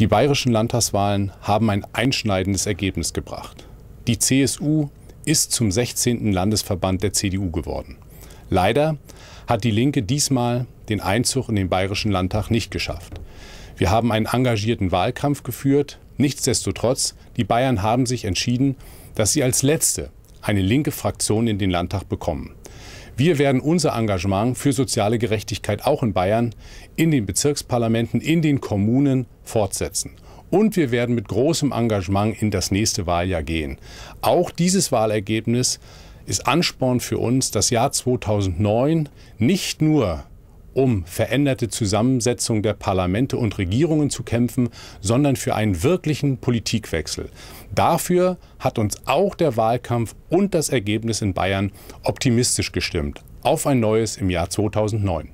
Die bayerischen Landtagswahlen haben ein einschneidendes Ergebnis gebracht. Die CSU ist zum 16. Landesverband der CDU geworden. Leider hat die Linke diesmal den Einzug in den Bayerischen Landtag nicht geschafft. Wir haben einen engagierten Wahlkampf geführt. Nichtsdestotrotz, die Bayern haben sich entschieden, dass sie als letzte eine linke Fraktion in den Landtag bekommen. Wir werden unser Engagement für soziale Gerechtigkeit auch in Bayern, in den Bezirksparlamenten, in den Kommunen fortsetzen. Und wir werden mit großem Engagement in das nächste Wahljahr gehen. Auch dieses Wahlergebnis ist Ansporn für uns, das Jahr 2009 nicht nur um veränderte Zusammensetzung der Parlamente und Regierungen zu kämpfen, sondern für einen wirklichen Politikwechsel. Dafür hat uns auch der Wahlkampf und das Ergebnis in Bayern optimistisch gestimmt auf ein neues im Jahr 2009.